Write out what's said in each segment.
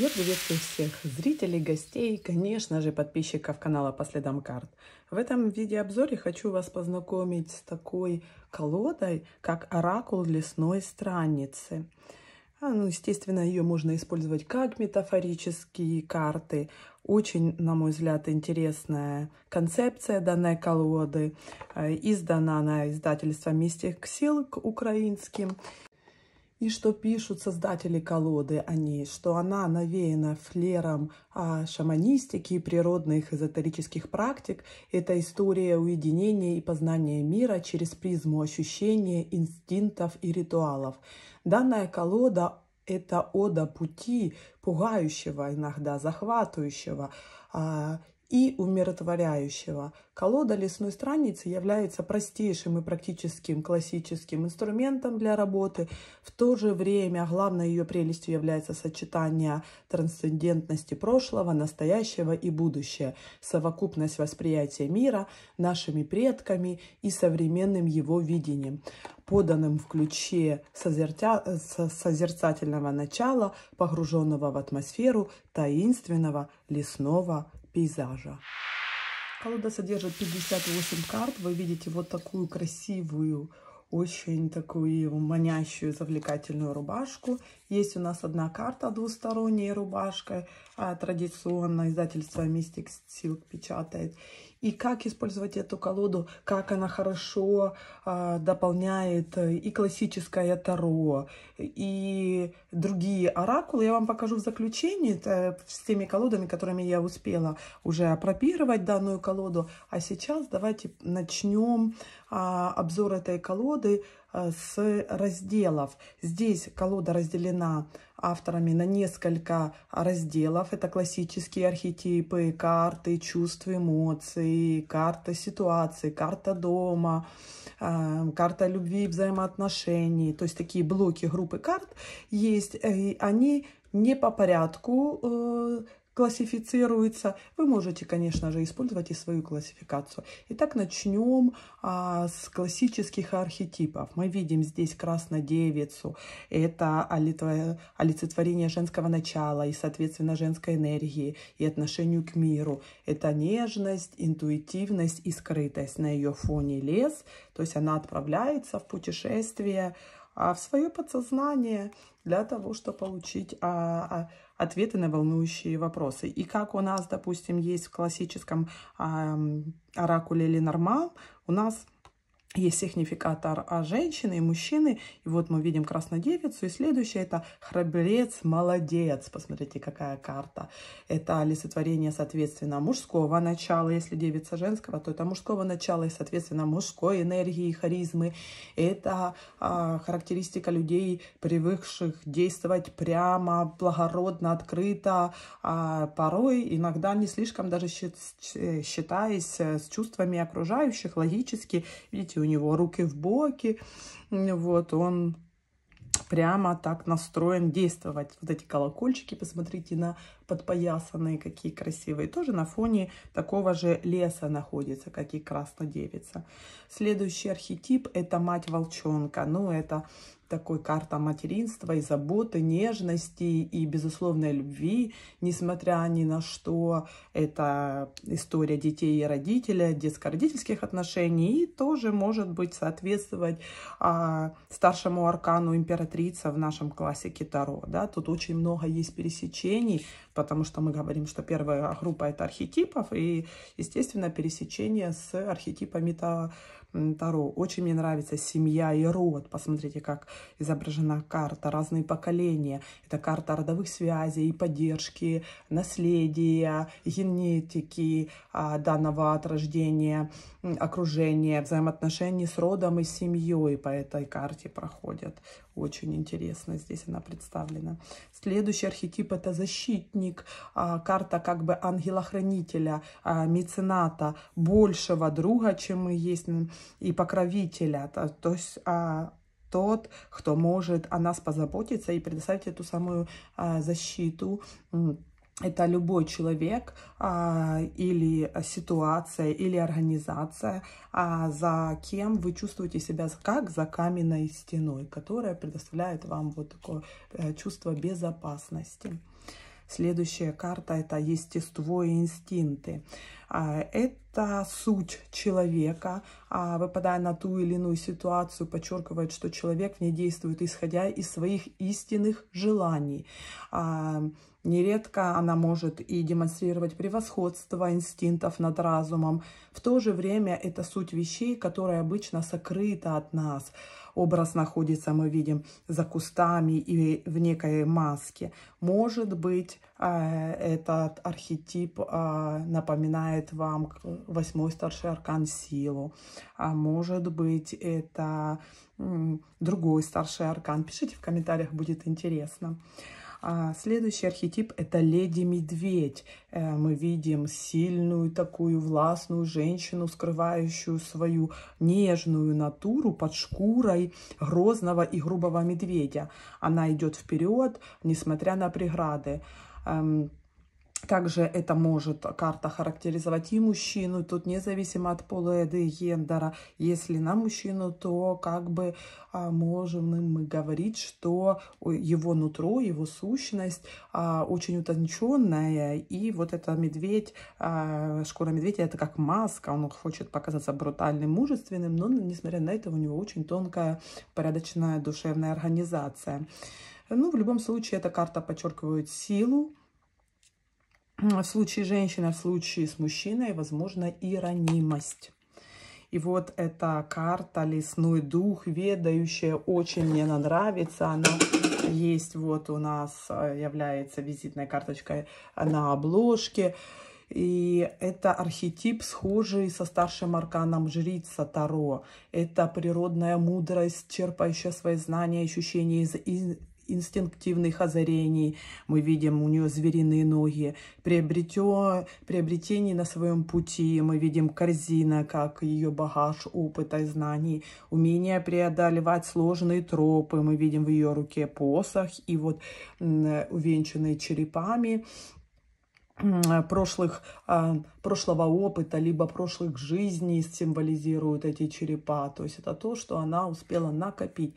Я приветствую всех зрителей, гостей и, конечно же, подписчиков канала «По следам карт». В этом видеообзоре хочу вас познакомить с такой колодой, как оракул лесной странницы. А, ну, естественно, ее можно использовать как метафорические карты. Очень, на мой взгляд, интересная концепция данной колоды. Э, издана она издательством «Мистик Сил» украинским. И что пишут создатели колоды о ней, что она навеяна флером а, шаманистики и природных эзотерических практик. Это история уединения и познания мира через призму ощущения, инстинктов и ритуалов. Данная колода – это ода пути, пугающего иногда, захватывающего, а, и умиротворяющего. Колода лесной страницы является простейшим и практическим классическим инструментом для работы. В то же время главной ее прелестью является сочетание трансцендентности прошлого, настоящего и будущего, совокупность восприятия мира нашими предками и современным его видением, поданным в ключе созерця... созерцательного начала, погруженного в атмосферу таинственного лесного пейзажа. Колода содержит 58 карт. Вы видите вот такую красивую, очень такую манящую, завлекательную рубашку. Есть у нас одна карта двусторонняя рубашка. А, традиционно издательство Mystic Silk печатает и как использовать эту колоду, как она хорошо а, дополняет э, и классическое Таро, и другие оракулы. Я вам покажу в заключении это с теми колодами, которыми я успела уже опробировать данную колоду. А сейчас давайте начнем а, обзор этой колоды с разделов. Здесь колода разделена авторами на несколько разделов. Это классические архетипы, карты чувств, эмоций, карта ситуации, карта дома, э, карта любви и взаимоотношений. То есть такие блоки группы карт есть. И они не по порядку э, классифицируется. Вы можете, конечно же, использовать и свою классификацию. Итак, начнем а, с классических архетипов. Мы видим здесь краснодевицу. Это олицетворение женского начала и, соответственно, женской энергии и отношению к миру. Это нежность, интуитивность и скрытость. На ее фоне лес, то есть она отправляется в путешествие а, в свое подсознание для того, чтобы получить а, а, ответы на волнующие вопросы. И как у нас, допустим, есть в классическом а, оракуле Ленорман, у нас есть сигнификатор а женщины и мужчины. И вот мы видим краснодевицу. И следующее это храбрец, молодец. Посмотрите, какая карта. Это олицетворение, соответственно, мужского начала. Если девица женского, то это мужского начала и, соответственно, мужской энергии, харизмы. Это а, характеристика людей, привыкших действовать прямо, благородно, открыто. А, порой, иногда не слишком даже считаясь с чувствами окружающих, логически. Видите, у него руки в боки, вот, он прямо так настроен действовать. Вот эти колокольчики, посмотрите на подпоясанные, какие красивые. Тоже на фоне такого же леса находится, как и краснодевица. Следующий архетип – это мать-волчонка. Ну, это такой карта материнства и заботы, нежности и безусловной любви, несмотря ни на что. Это история детей и родителя, детско-родительских отношений и тоже может быть соответствовать а, старшему аркану императрица в нашем классике Таро. Да? Тут очень много есть пересечений, потому что мы говорим, что первая группа это архетипов и, естественно, пересечение с архетипами Таро. Очень мне нравится семья и род. Посмотрите, как изображена карта, разные поколения. Это карта родовых связей, поддержки, наследия, генетики а, данного от рождения, окружения, взаимоотношений с родом и семьей по этой карте проходят. Очень интересно здесь она представлена. Следующий архетип это защитник. А, карта как бы ангела-хранителя, а, мецената, большего друга, чем мы есть, и покровителя. То, есть а, тот, кто может о нас позаботиться и предоставить эту самую защиту это любой человек а, или ситуация, или организация, а за кем вы чувствуете себя как за каменной стеной, которая предоставляет вам вот такое э, чувство безопасности. Следующая карта – это естество и инстинкты. А, это суть человека, а, выпадая на ту или иную ситуацию, подчеркивает, что человек в ней действует, исходя из своих истинных желаний. А, нередко она может и демонстрировать превосходство инстинктов над разумом. В то же время это суть вещей, которая обычно сокрыта от нас образ находится, мы видим, за кустами и в некой маске. Может быть, э, этот архетип э, напоминает вам восьмой старший аркан силу. А может быть, это другой старший аркан. Пишите в комментариях, будет интересно. А следующий архетип – это леди-медведь. Э, мы видим сильную такую властную женщину, скрывающую свою нежную натуру под шкурой грозного и грубого медведя. Она идет вперед, несмотря на преграды. Также это может карта характеризовать и мужчину, тут независимо от пола и гендера. Если на мужчину, то как бы а, можем мы говорить, что его нутро, его сущность а, очень утонченная. И вот это медведь, а, шкура медведя, это как маска. Он хочет показаться брутальным, мужественным, но несмотря на это у него очень тонкая, порядочная душевная организация. Ну, в любом случае, эта карта подчеркивает силу, в случае женщины, в случае с мужчиной, возможно, и ранимость. И вот эта карта «Лесной дух», ведающая, очень мне нравится. Она есть вот у нас, является визитной карточкой на обложке. И это архетип, схожий со старшим арканом жрица Таро. Это природная мудрость, черпающая свои знания, ощущения из, инстинктивных озарений. Мы видим у нее звериные ноги. Приобретё, приобретение на своем пути. Мы видим корзина, как ее багаж опыта и знаний. Умение преодолевать сложные тропы. Мы видим в ее руке посох и вот увенчанные черепами прошлых, а, прошлого опыта, либо прошлых жизней символизируют эти черепа. То есть это то, что она успела накопить.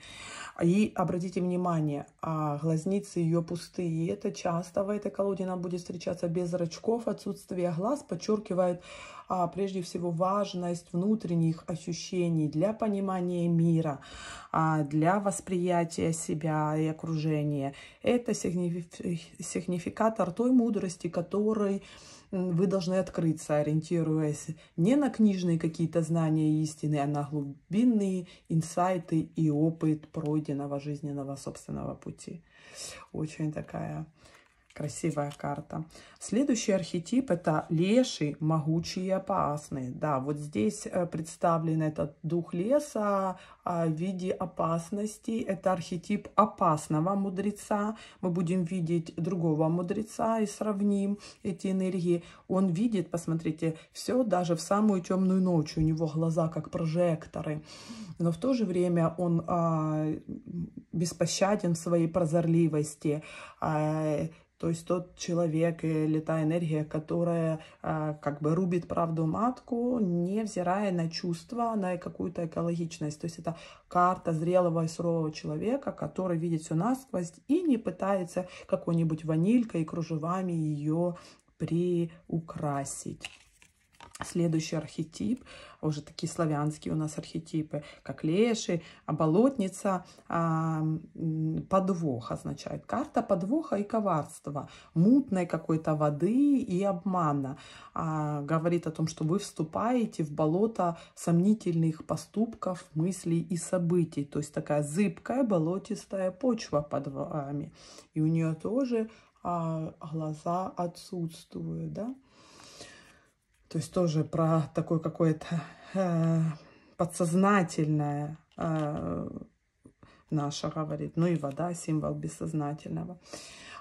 И обратите внимание, а, глазницы ее пустые. Это часто в этой колоде нам будет встречаться без зрачков. Отсутствие глаз подчеркивает прежде всего важность внутренних ощущений для понимания мира, а, для восприятия себя и окружения. Это сигнификатор той мудрости, который вы должны открыться, ориентируясь не на книжные какие-то знания истины, а на глубинные инсайты и опыт пройденного жизненного собственного пути. Очень такая Красивая карта. Следующий архетип это леший, могучий и опасный. Да, вот здесь э, представлен этот дух леса а, в виде опасности. Это архетип опасного мудреца. Мы будем видеть другого мудреца и сравним эти энергии. Он видит, посмотрите, все даже в самую темную ночь. У него глаза как прожекторы. Но в то же время он а, беспощаден в своей прозорливости. То есть тот человек или та энергия, которая а, как бы рубит правду матку, невзирая на чувства, на какую-то экологичность. То есть это карта зрелого и сурового человека, который видит все насквозь и не пытается какой-нибудь ванилькой и кружевами ее приукрасить. Следующий архетип, уже такие славянские у нас архетипы, как леший, болотница, а, подвох означает. Карта подвоха и коварства, мутной какой-то воды и обмана. А, говорит о том, что вы вступаете в болото сомнительных поступков, мыслей и событий. То есть такая зыбкая болотистая почва под вами. И у нее тоже а, глаза отсутствуют, да. То есть тоже про такое какое-то э, подсознательное э, наше говорит. Ну и вода, символ бессознательного.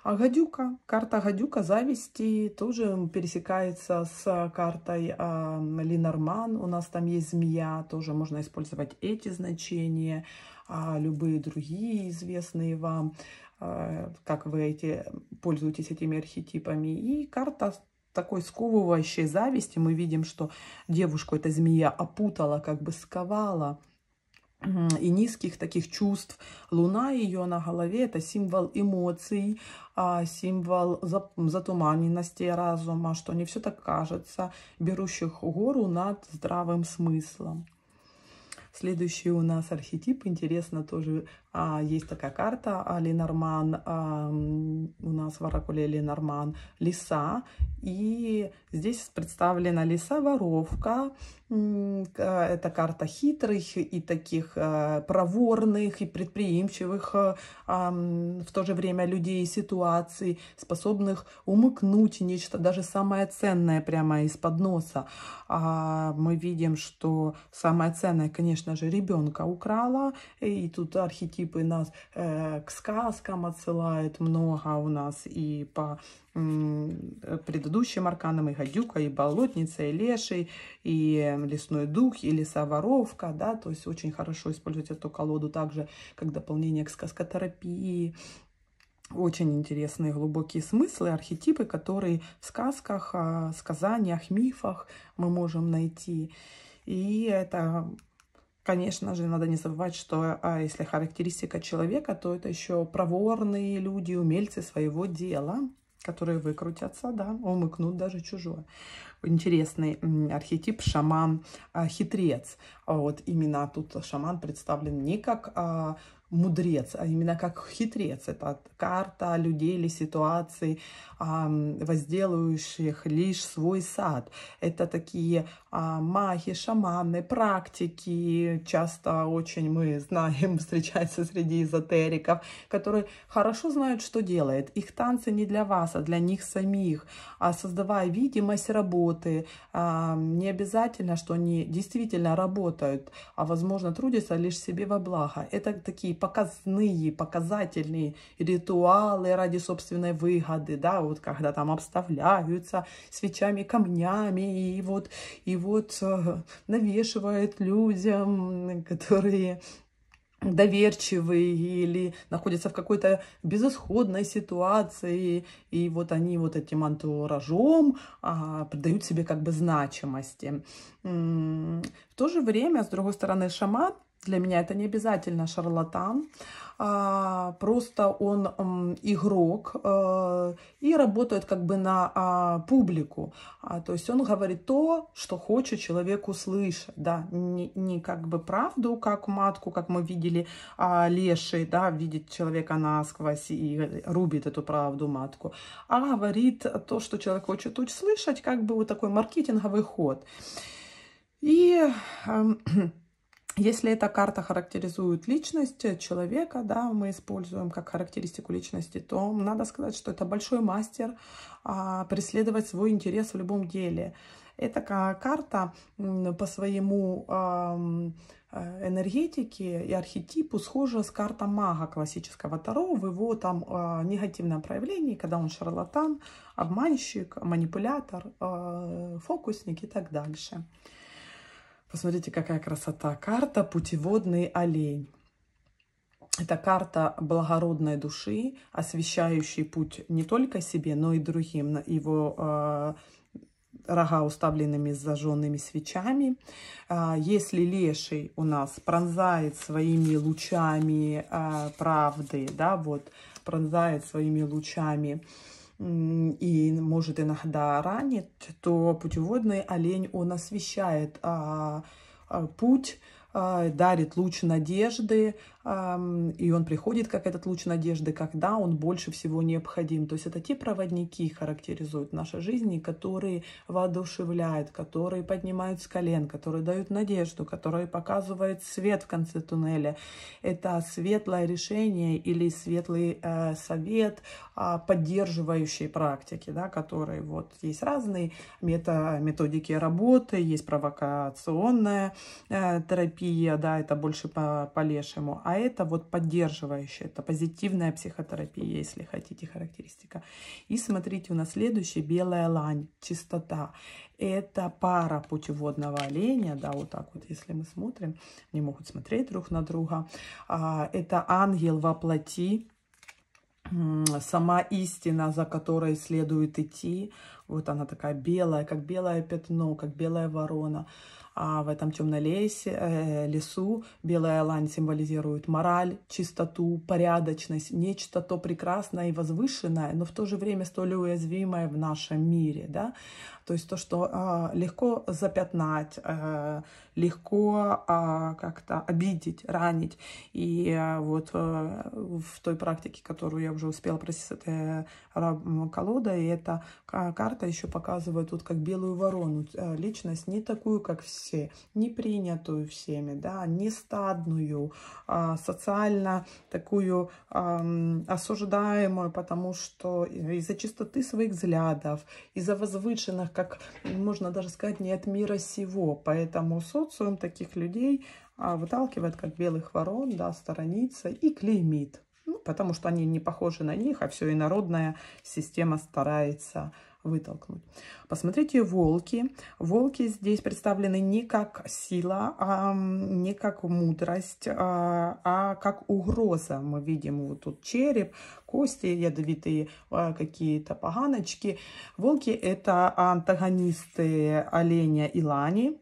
А гадюка, карта гадюка зависти тоже пересекается с картой э, Ленорман. У нас там есть змея, тоже можно использовать эти значения, а любые другие известные вам, э, как вы эти, пользуетесь этими архетипами. И карта такой сковывающей зависти мы видим, что девушку эта змея опутала, как бы сковала. и низких таких чувств. Луна ее на голове – это символ эмоций, а, символ затуманенности разума, что не все так кажется, берущих гору над здравым смыслом. Следующий у нас архетип, интересно тоже, есть такая карта а, Ленорман, а, у нас в оракуле Ленорман, лиса, и здесь представлена лиса-воровка, это карта хитрых и таких а, проворных и предприимчивых а, в то же время людей и ситуаций, способных умыкнуть нечто даже самое ценное прямо из-под носа. А мы видим, что самое ценное, конечно же, ребенка украла, и тут архетипы нас э, к сказкам отсылают много у нас и по предыдущим арканам, и гадюка, и болотница, и леший, и лесной дух, и лесоворовка, да, то есть очень хорошо использовать эту колоду также как дополнение к сказкотерапии, очень интересные глубокие смыслы, архетипы, которые в сказках, а, сказаниях, мифах мы можем найти. И это, конечно же, надо не забывать, что а, если характеристика человека, то это еще проворные люди, умельцы своего дела, которые выкрутятся, да, умыкнут даже чужое. Интересный архетип шаман-хитрец. А, вот именно тут шаман представлен не как мудрец, а именно как хитрец. Это карта людей или ситуаций, возделывающих лишь свой сад. Это такие а, маги, шаманы, практики. Часто очень мы знаем, встречаются среди эзотериков, которые хорошо знают, что делает. Их танцы не для вас, а для них самих. А создавая видимость работы, не обязательно, что они действительно работают, а возможно трудятся лишь себе во благо. Это такие показные, показательные ритуалы ради собственной выгоды, да, вот когда там обставляются свечами, камнями, и вот, и вот э, навешивают людям, которые доверчивые или находятся в какой-то безысходной ситуации, и вот они вот этим антуражом а, придают себе как бы значимости. В то же время, с другой стороны, шаман для меня это не обязательно шарлатан, а, просто он игрок э, и работает как бы на а, публику. А, то есть он говорит то, что хочет человек услышать, да, не, не как бы правду, как матку, как мы видели леший, да, видит человека насквозь и рубит эту правду матку, а говорит то, что человек хочет услышать, как бы вот такой маркетинговый ход. И Если эта карта характеризует личность человека, да, мы используем как характеристику личности, то надо сказать, что это большой мастер а, преследовать свой интерес в любом деле. Эта карта по своему а, энергетике и архетипу схожа с картой мага классического Таро в его там а, негативном проявлении, когда он шарлатан, обманщик, манипулятор, а, фокусник и так дальше. Посмотрите, какая красота. Карта «Путеводный олень». Это карта благородной души, освещающий путь не только себе, но и другим. Его э, рога уставленными зажженными свечами. Э, если леший у нас пронзает своими лучами э, правды, да, вот, пронзает своими лучами и может иногда ранит, то путеводный олень, он освещает а, а, путь, а, дарит луч надежды, и он приходит как этот луч надежды, когда он больше всего необходим. То есть это те проводники характеризуют наши жизни, которые воодушевляют, которые поднимают с колен, которые дают надежду, которые показывают свет в конце туннеля. Это светлое решение или светлый э, совет, э, поддерживающие практики, да, которые вот есть разные мета, методики работы, есть провокационная э, терапия, да, это больше по, по лешему, а это вот поддерживающая, это позитивная психотерапия, если хотите, характеристика. И смотрите, у нас следующий белая лань, чистота. Это пара путеводного оленя, да, вот так вот, если мы смотрим, они могут смотреть друг на друга. А, это ангел во плоти, сама истина, за которой следует идти. Вот она такая белая, как белое пятно, как белая ворона. А в этом темном лесе, э, лесу белая лань символизирует мораль, чистоту, порядочность, нечто то прекрасное и возвышенное, но в то же время столь уязвимое в нашем мире. Да? То есть то, что э, легко запятнать, э, легко э, как-то обидеть, ранить. И э, вот э, в той практике, которую я уже успела просить с этой колодой, эта карта еще показывает тут как белую ворону. Э, личность не такую, как все, не принятую всеми, да, не стадную, а социально такую э, осуждаемую, потому что из-за чистоты своих взглядов, из-за возвышенных как можно даже сказать, не от мира сего. Поэтому социум таких людей а, выталкивает как белых ворон, да, сторонится и клеймит. Ну, потому что они не похожи на них, а все инородная система старается вытолкнуть. Посмотрите, волки. Волки здесь представлены не как сила, а не как мудрость, а, а как угроза. Мы видим вот тут череп, кости, ядовитые а, какие-то поганочки. Волки это антагонисты оленя и лани.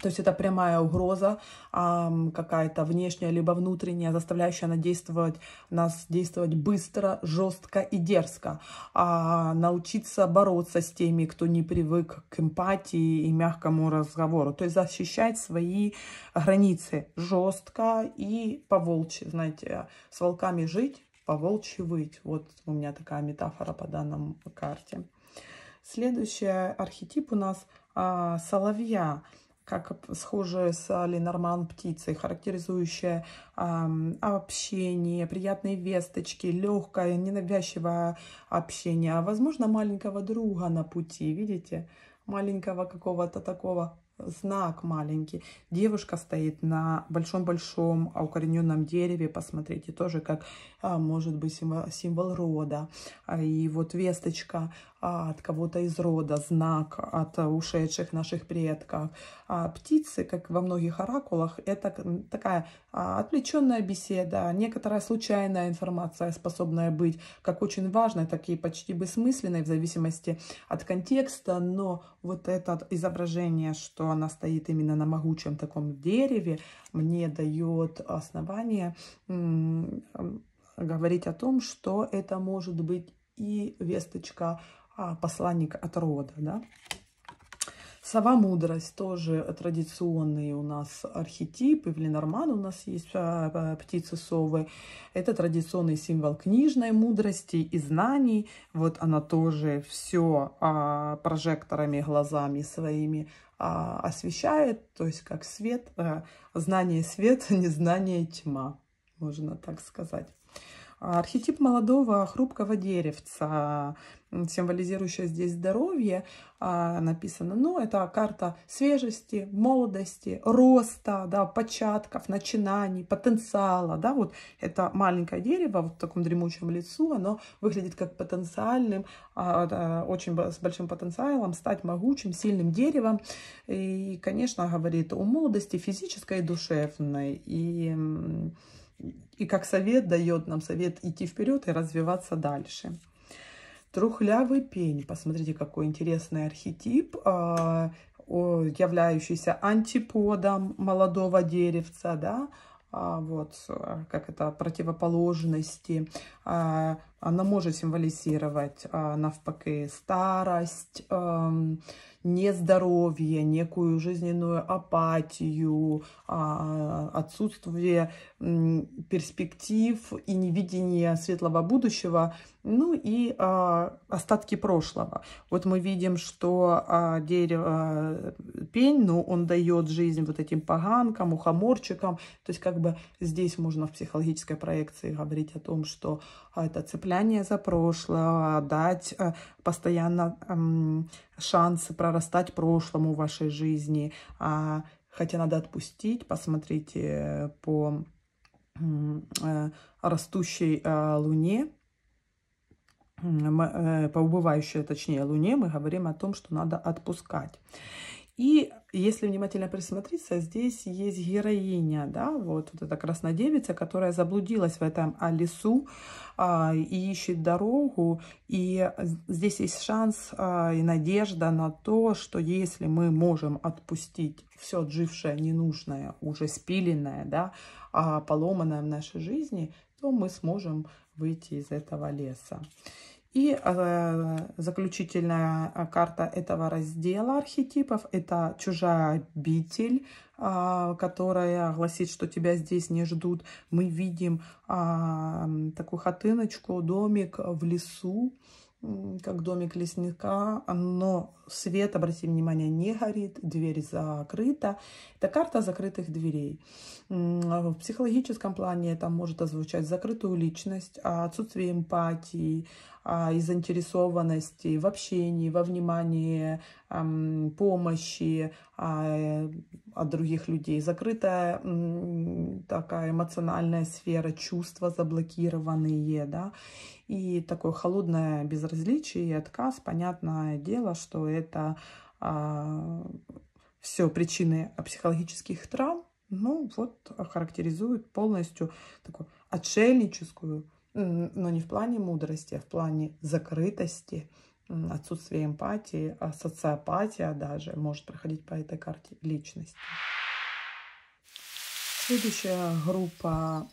То есть это прямая угроза какая-то внешняя либо внутренняя, заставляющая нас действовать, нас действовать быстро, жестко и дерзко. А научиться бороться с теми, кто не привык к эмпатии и мягкому разговору. То есть защищать свои границы жестко и по-волчьи. Знаете, с волками жить, по-волчьи выть. Вот у меня такая метафора по данному карте. Следующий архетип у нас а, соловья как схожая с Ленорман птицей, характеризующая э, общение, приятные весточки, легкое, ненавязчивое общение, а возможно маленького друга на пути, видите, маленького какого-то такого знак маленький. Девушка стоит на большом-большом укорененном дереве, посмотрите, тоже как а, может быть символ, символ рода. А, и вот весточка от кого-то из рода, знак от ушедших наших предков. А птицы, как во многих оракулах, это такая а, отвлеченная беседа, некоторая случайная информация, способная быть как очень важной, так и почти бессмысленной в зависимости от контекста, но вот это изображение, что она стоит именно на могучем таком дереве, мне дает основание говорить о том, что это может быть и весточка посланник от рода, да. Сова мудрость тоже традиционный у нас архетип. И в Ленорман у нас есть а, а, птицы совы. Это традиционный символ книжной мудрости и знаний. Вот она тоже все а, прожекторами, глазами своими а, освещает. То есть как свет, а, знание свет, незнание тьма, можно так сказать. Архетип молодого хрупкого деревца, символизирующая здесь здоровье, а, написано, ну, это карта свежести, молодости, роста, да, початков, начинаний, потенциала, да, вот это маленькое дерево вот в таком дремучем лицу, оно выглядит как потенциальным, а, очень с большим потенциалом стать могучим, сильным деревом, и, конечно, говорит о молодости физической и душевной, и и как совет дает нам совет идти вперед и развиваться дальше. Трухлявый пень. Посмотрите, какой интересный архетип, а, являющийся антиподом молодого деревца, да, а, вот, как это, противоположности. А, она может символизировать навпаки старость, нездоровье, некую жизненную апатию, отсутствие перспектив и невидение светлого будущего, ну и а, остатки прошлого. Вот мы видим, что а, дерево, пень, ну, он дает жизнь вот этим поганкам, ухоморчикам. То есть как бы здесь можно в психологической проекции говорить о том, что а, это цепляние за прошлое, дать а, постоянно а, шансы прорастать прошлому в вашей жизни. А, хотя надо отпустить, посмотрите по Э, растущей э, Луне, э, по убывающей, точнее, Луне, мы говорим о том, что надо отпускать. И если внимательно присмотреться, здесь есть героиня, да, вот, вот эта краснодевица, которая заблудилась в этом а, лесу а, и ищет дорогу. И здесь есть шанс а, и надежда на то, что если мы можем отпустить все отжившее, ненужное, уже спиленное, да, а поломанное в нашей жизни, то мы сможем выйти из этого леса. И э, заключительная э, карта этого раздела архетипов – это чужая обитель, э, которая гласит, что тебя здесь не ждут. Мы видим э, такую хатыночку, домик в лесу, как домик лесника, но свет, обратите внимание, не горит, дверь закрыта. Это карта закрытых дверей. В психологическом плане это может озвучать закрытую личность, отсутствие эмпатии, а, и заинтересованности в общении, во внимании, помощи а, от других людей. Закрытая такая эмоциональная сфера, чувства заблокированные, да, и такое холодное безразличие и отказ. Понятное дело, что это а, все причины психологических травм, ну вот характеризует полностью такую отшельническую но не в плане мудрости, а в плане закрытости, отсутствия эмпатии, а социопатия даже может проходить по этой карте личности. Следующая группа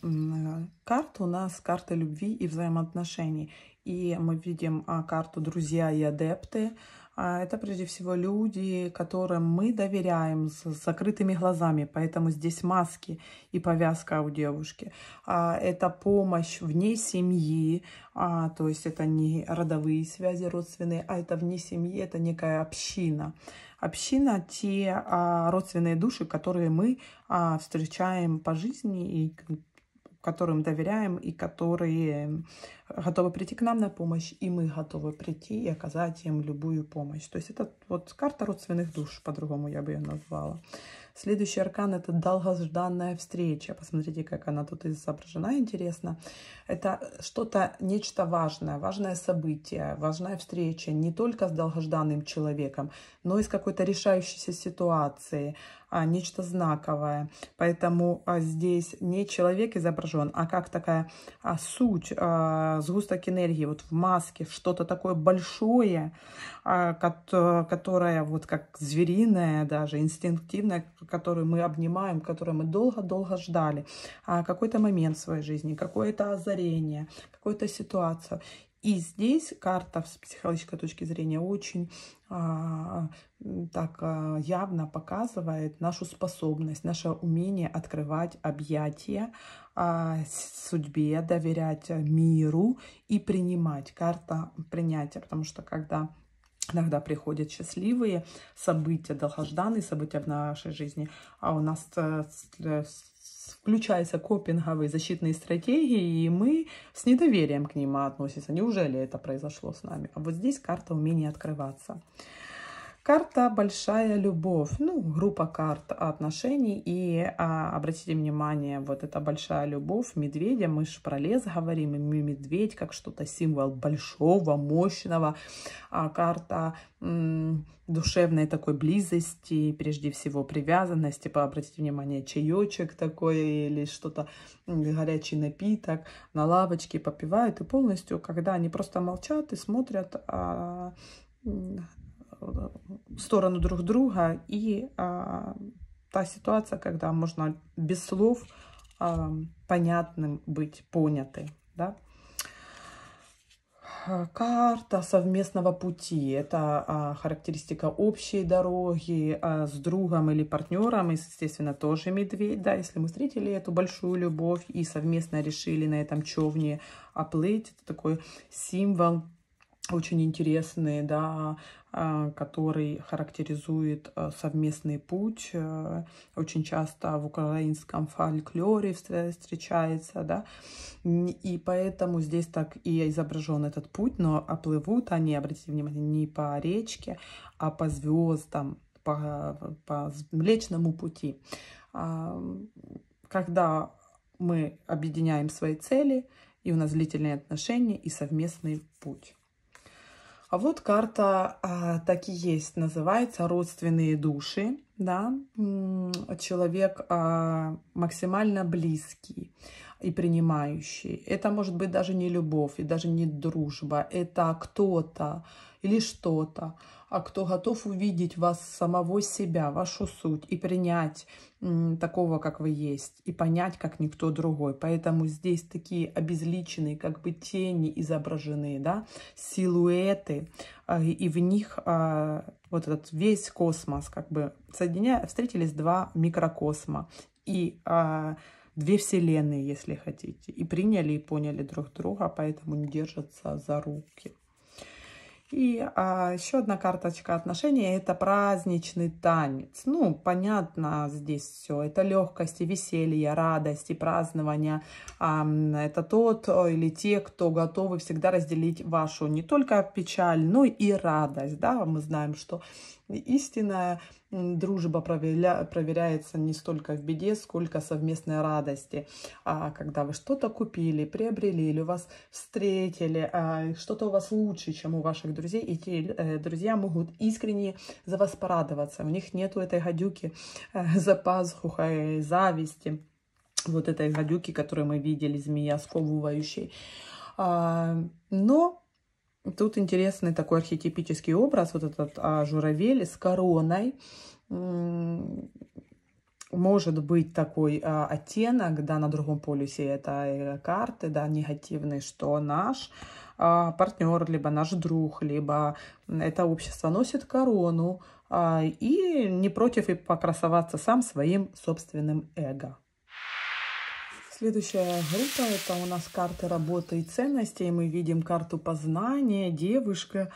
карт у нас карта любви и взаимоотношений. И мы видим а, карту «Друзья и адепты». А, это прежде всего люди, которым мы доверяем с закрытыми глазами, поэтому здесь маски и повязка у девушки. А, это помощь вне семьи, то есть это не родовые связи родственные, а это вне семьи, это некая община. Община – те родственные души, которые мы встречаем по жизни и которым доверяем и которые готовы прийти к нам на помощь, и мы готовы прийти и оказать им любую помощь. То есть это вот карта родственных душ, по-другому я бы ее назвала. Следующий аркан – это долгожданная встреча. Посмотрите, как она тут изображена, интересно. Это что-то, нечто важное, важное событие, важная встреча не только с долгожданным человеком, но и с какой-то решающейся ситуацией, нечто знаковое. Поэтому а, здесь не человек изображен, а как такая а, суть, а, сгусток энергии вот в маске, что-то такое большое, а, которое вот как звериное даже, инстинктивное, которую мы обнимаем, которую мы долго-долго ждали, а, какой-то момент в своей жизни, какое-то озарение, какую-то ситуацию. И здесь карта с психологической точки зрения очень а, так а, явно показывает нашу способность, наше умение открывать объятия а, судьбе, доверять миру и принимать. Карта принятия, потому что когда Иногда приходят счастливые события, долгожданные события в нашей жизни, а у нас э, включаются копинговые защитные стратегии, и мы с недоверием к ним относимся. Неужели это произошло с нами? А вот здесь карта умения открываться. Карта «Большая любовь», ну, группа карт отношений. И а, обратите внимание, вот эта большая любовь медведя, мы же про лес говорим, и медведь как что-то символ большого, мощного. А, карта душевной такой близости, прежде всего привязанности. Обратите внимание, чаечек такой или что-то, горячий напиток на лавочке попивают. И полностью, когда они просто молчат и смотрят... А, сторону друг друга и а, та ситуация, когда можно без слов а, понятным быть поняты. Да? Карта совместного пути – это а, характеристика общей дороги а, с другом или партнером, естественно, тоже медведь. Да, если мы встретили эту большую любовь и совместно решили на этом човне оплыть, это такой символ очень интересный, да, а, который характеризует а, совместный путь. Э, очень часто в украинском фольклоре встречается, да, и поэтому здесь так и изображен этот путь, но оплывут они, обратите внимание, не по речке, а по звездам, по, по Млечному пути. А, когда мы объединяем свои цели, и у нас длительные отношения и совместный путь. А вот карта а, так и есть, называется «Родственные души». Да? Человек а, максимально близкий и принимающий. Это может быть даже не любовь и даже не дружба. Это кто-то или что-то, а кто готов увидеть вас самого себя, вашу суть и принять такого, как вы есть, и понять, как никто другой. Поэтому здесь такие обезличенные, как бы тени изображены, да, силуэты, а, и в них а, вот этот весь космос, как бы соединяя, встретились два микрокосма и а, две вселенные, если хотите, и приняли и поняли друг друга, поэтому не держатся за руки. И а, еще одна карточка отношений – это праздничный танец. Ну, понятно здесь все. Это легкость и веселье, радость и празднование. А, это тот или те, кто готовы всегда разделить вашу не только печаль, но и радость. Да? Мы знаем, что истинная дружба проверя... проверяется не столько в беде, сколько совместной радости. А когда вы что-то купили, приобрели, или вас встретили, а, что-то у вас лучше, чем у ваших друзей, и те э, друзья могут искренне за вас порадоваться. У них нету этой гадюки э, за пазухой, зависти, вот этой гадюки, которую мы видели, змея сковывающей. А, но Тут интересный такой архетипический образ, вот этот а, журавель с короной. Может быть такой а, оттенок, да, на другом полюсе это карты, да, негативный, что наш а, партнер, либо наш друг, либо это общество носит корону а, и не против и покрасоваться сам своим собственным эго. Следующая группа это у нас карты работы и ценностей. Мы видим карту познания, девушка,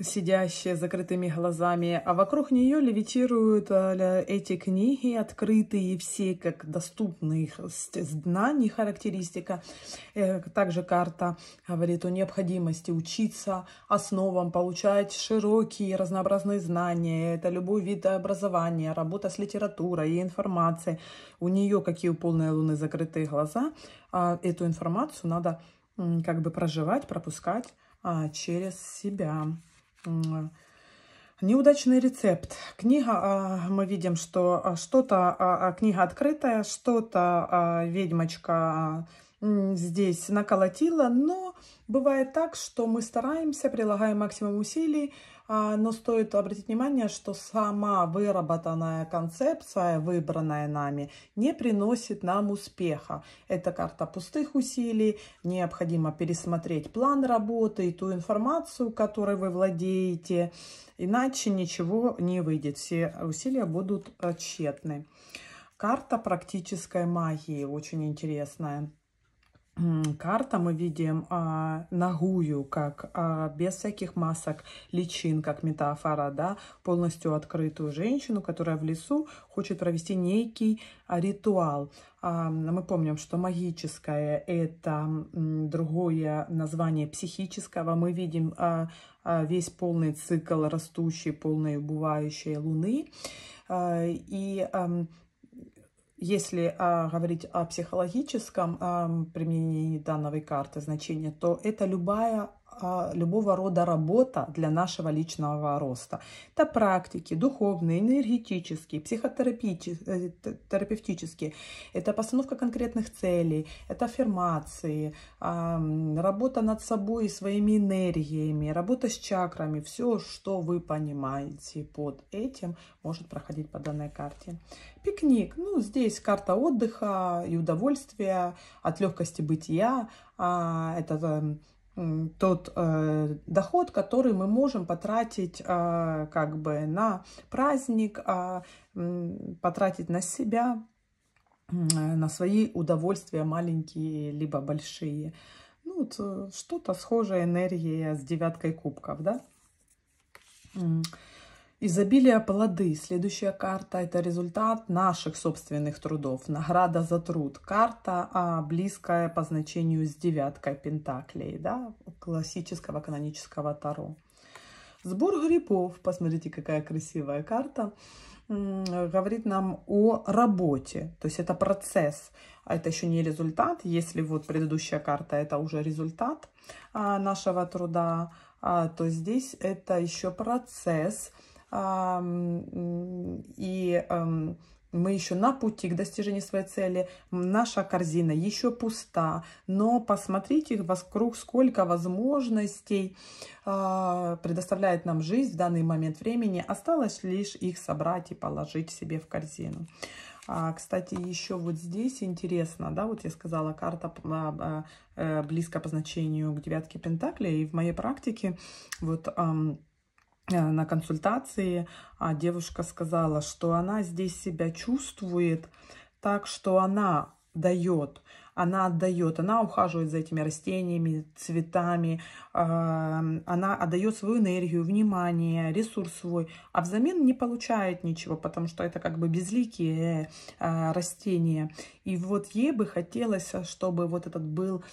сидящая с закрытыми глазами, а вокруг нее левитируют э, эти книги, открытые все, как доступные знаний, характеристика. Э, также карта говорит о необходимости учиться основам, получать широкие разнообразные знания. Это любой вид образования, работа с литературой и информацией. У нее, какие у полной луны, закрытые глаза. А эту информацию надо как бы проживать, пропускать а, через себя. Неудачный рецепт. Книга, а, мы видим, что а, что-то, а, книга открытая, что-то ведьмочка здесь наколотила, но бывает так, что мы стараемся, прилагаем максимум усилий, но стоит обратить внимание, что сама выработанная концепция, выбранная нами, не приносит нам успеха. Это карта пустых усилий, необходимо пересмотреть план работы и ту информацию, которой вы владеете, иначе ничего не выйдет, все усилия будут тщетны. Карта практической магии, очень интересная карта мы видим а, нагую, как а, без всяких масок, личин, как метафора, да, полностью открытую женщину, которая в лесу хочет провести некий а, ритуал. А, мы помним, что магическое – это другое название психического. Мы видим а, а, весь полный цикл растущей, полной убывающей луны. А, и а, если а, говорить о психологическом а, применении данной карты значения, то это любая любого рода работа для нашего личного роста. Это практики духовные, энергетические, психотерапевтические. Это постановка конкретных целей, это аффирмации, работа над собой и своими энергиями, работа с чакрами. Все, что вы понимаете под этим, может проходить по данной карте. Пикник. Ну, здесь карта отдыха и удовольствия от легкости бытия. Это тот э, доход, который мы можем потратить э, как бы на праздник, э, потратить на себя, э, на свои удовольствия маленькие либо большие. Ну, вот, э, что-то схожая энергия с девяткой кубков, да? Изобилие плоды. Следующая карта – это результат наших собственных трудов. Награда за труд. Карта а, близкая по значению с девяткой пентаклей, да, классического канонического Таро. Сбор грибов. Посмотрите, какая красивая карта. Говорит нам о работе. То есть это процесс. А это еще не результат. Если вот предыдущая карта – это уже результат а, нашего труда, а, то здесь это еще процесс. А, и а, мы еще на пути к достижению своей цели, наша корзина еще пуста, но посмотрите вокруг, сколько возможностей э, предоставляет нам жизнь в данный момент времени, осталось лишь их собрать и положить себе в корзину. А, кстати, еще вот здесь интересно, да, вот я сказала, карта а, а, близко по значению к девятке Пентаклей, и в моей практике вот... А, Э, на консультации а девушка сказала, что она здесь себя чувствует так, что она дает она отдает, она ухаживает за этими растениями, цветами, она отдает свою энергию, внимание, ресурс свой, а взамен не получает ничего, потому что это как бы безликие а, растения. И вот ей бы хотелось, чтобы вот этот был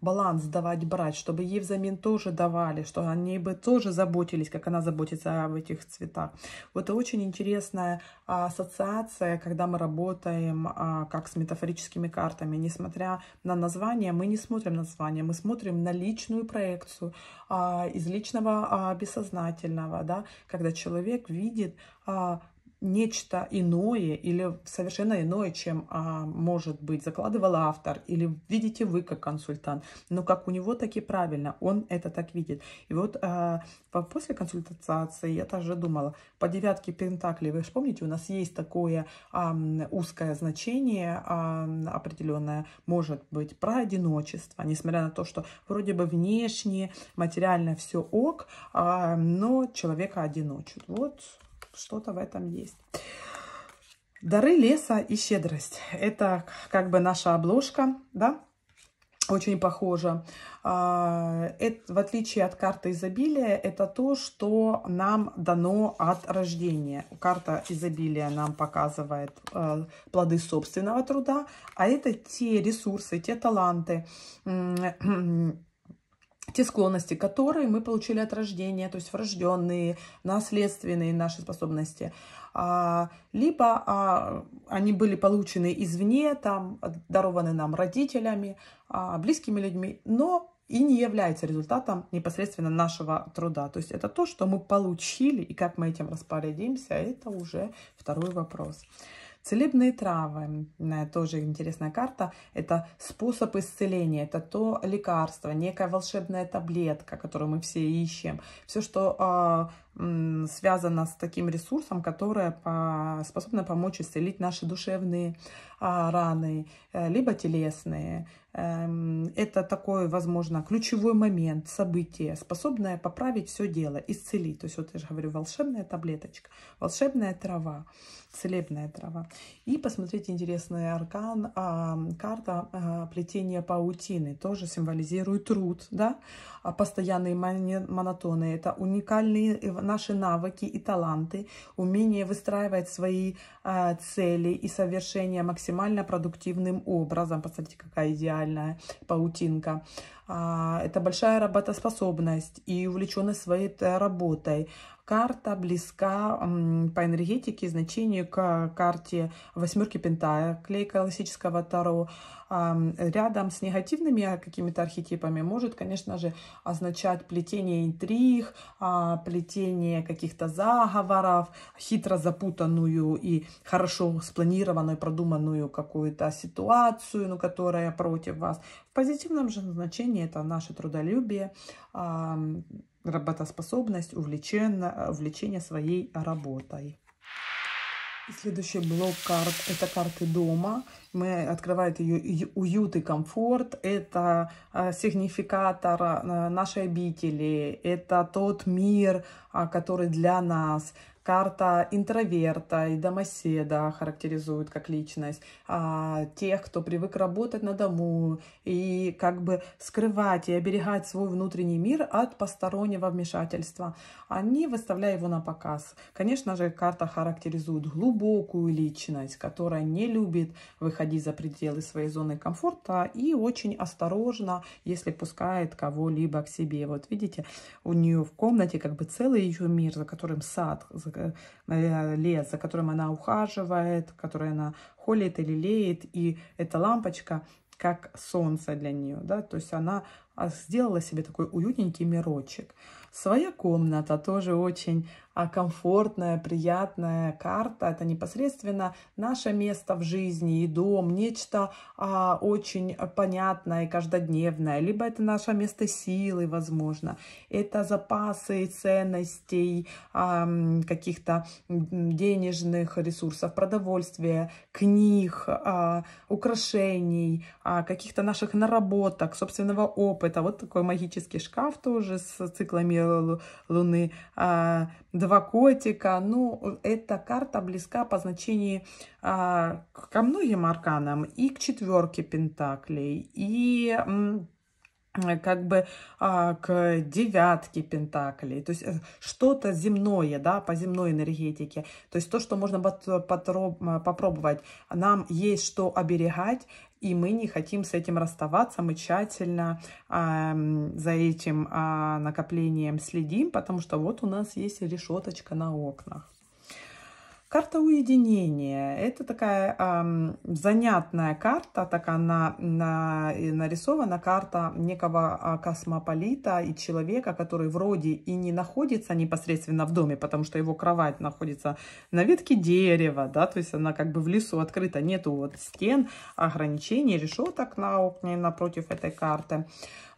баланс давать, брать, чтобы ей взамен тоже давали, что они бы тоже заботились, как она заботится об этих цветах. Вот очень интересная ассоциация, когда мы работаем а, как с метафорическими картами, картами. Несмотря на название, мы не смотрим название, мы смотрим на личную проекцию а, из личного а, бессознательного, да, когда человек видит а, нечто иное или совершенно иное, чем а, может быть закладывал автор или видите вы как консультант. Но как у него, так и правильно, он это так видит. И вот а, после консультации я тоже думала, по девятке Пентаклей, вы же помните, у нас есть такое а, узкое значение а, определенное, может быть, про одиночество, несмотря на то, что вроде бы внешне, материально все ок, а, но человека одиночит. Вот что-то в этом есть. Дары леса и щедрость. Это как бы наша обложка, да, очень похожа. А, это, в отличие от карты изобилия, это то, что нам дано от рождения. Карта изобилия нам показывает э, плоды собственного труда, а это те ресурсы, те таланты, те склонности, которые мы получили от рождения, то есть врожденные, наследственные наши способности, а, либо а, они были получены извне, там, дарованы нам родителями, а, близкими людьми, но и не является результатом непосредственно нашего труда. То есть это то, что мы получили, и как мы этим распорядимся, это уже второй вопрос. Целебные травы, тоже интересная карта, это способ исцеления, это то лекарство, некая волшебная таблетка, которую мы все ищем. Все, что связано с таким ресурсом, которое по, способно помочь исцелить наши душевные э, раны, э, либо телесные. Э, это такой, возможно, ключевой момент, событие, способное поправить все дело, исцелить. То есть вот я же говорю, волшебная таблеточка, волшебная трава целебная трава. И посмотрите интересный аркан, а, карта а, плетения паутины, тоже символизирует труд, да, а постоянные монотоны. Это уникальные наши навыки и таланты, умение выстраивать свои а, цели и совершения максимально продуктивным образом. Посмотрите, какая идеальная паутинка. А, это большая работоспособность и увлеченность своей работой. Карта близка по энергетике, значению к карте восьмерки Пентаклей классического Таро. Рядом с негативными какими-то архетипами может, конечно же, означать плетение интриг, а, плетение каких-то заговоров, хитро запутанную и хорошо спланированную, продуманную какую-то ситуацию, ну, которая против вас. В позитивном же значении это наше трудолюбие, работоспособность, увлечение, увлечение своей работой. Следующий блок карт – это карты дома. Мы открываем ее уют и комфорт. Это а, сигнификатор нашей обители. Это тот мир, который для нас – Карта интроверта и домоседа характеризует как личность. А, тех, кто привык работать на дому и как бы скрывать и оберегать свой внутренний мир от постороннего вмешательства. Они выставляют его на показ. Конечно же, карта характеризует глубокую личность, которая не любит выходить за пределы своей зоны комфорта и очень осторожно, если пускает кого-либо к себе. Вот видите, у нее в комнате как бы целый ее мир, за которым сад, за лес, за которым она ухаживает, который она холит или леет. И эта лампочка как солнце для нее, да, то есть она а, сделала себе такой уютненький мирочек. Своя комната тоже очень а комфортная, приятная карта. Это непосредственно наше место в жизни и дом, нечто а, очень понятное и каждодневное. Либо это наше место силы, возможно. Это запасы ценностей, а, каких-то денежных ресурсов, продовольствия, книг, а, украшений, а, каких-то наших наработок, собственного опыта. Вот такой магический шкаф тоже с циклами Луны. А, два котика. Ну, эта карта близка по значению а, ко многим арканам и к четверке пентаклей, и как бы а, к девятке пентаклей, то есть э, что-то земное, да, по земной энергетике, то есть то, что можно попробовать, нам есть что оберегать, и мы не хотим с этим расставаться, мы тщательно э, за этим э, накоплением следим, потому что вот у нас есть решеточка на окнах. Карта уединения. Это такая эм, занятная карта, такая на, на, нарисована карта некого э, космополита и человека, который вроде и не находится непосредственно в доме, потому что его кровать находится на ветке дерева, да, то есть она как бы в лесу открыта, нету вот стен, ограничений, решеток на окне напротив этой карты.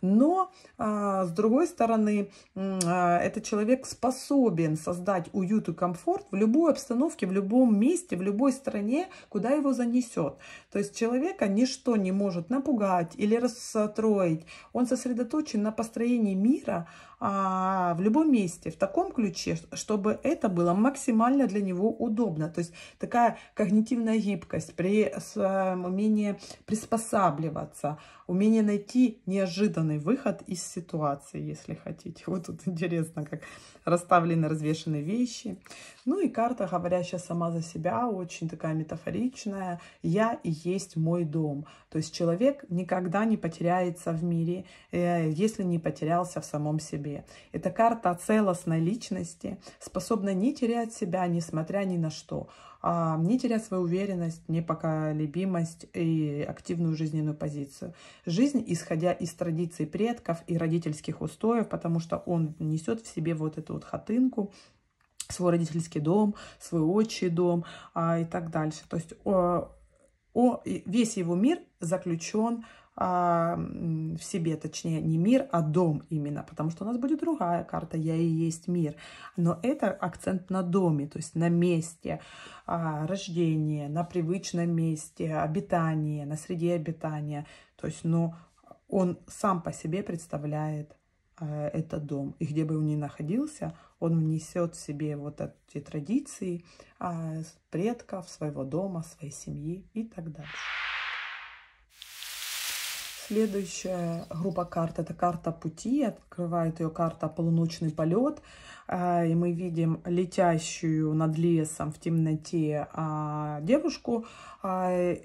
Но, а, с другой стороны, а, этот человек способен создать уют и комфорт в любой обстановке, в любом месте, в любой стране, куда его занесет. То есть человека ничто не может напугать или расстроить. Он сосредоточен на построении мира, а, в любом месте, в таком ключе, чтобы это было максимально для него удобно. То есть такая когнитивная гибкость, при, э, умение приспосабливаться, умение найти неожиданный выход из ситуации, если хотите. Вот тут интересно, как расставлены, развешены вещи. Ну и карта, говорящая сама за себя, очень такая метафоричная. «Я и есть мой дом». То есть человек никогда не потеряется в мире, э, если не потерялся в самом себе. Это карта целостной личности, способна не терять себя, несмотря ни на что а, не терять свою уверенность, непоколебимость и активную жизненную позицию. Жизнь, исходя из традиций предков и родительских устоев, потому что он несет в себе вот эту вот хатынку, свой родительский дом, свой отчий дом а, и так дальше. То есть о, весь его мир заключен а, в себе, точнее, не мир, а дом именно, потому что у нас будет другая карта «Я и есть мир». Но это акцент на доме, то есть на месте а, рождения, на привычном месте, обитания, на среде обитания. То есть, ну, он сам по себе представляет а, этот дом. И где бы он ни находился, он внесет в себе вот эти традиции а, предков, своего дома, своей семьи и так дальше. Следующая группа карт – это карта пути. Открывает ее карта «Полуночный полет». А, и мы видим летящую над лесом в темноте а, девушку а,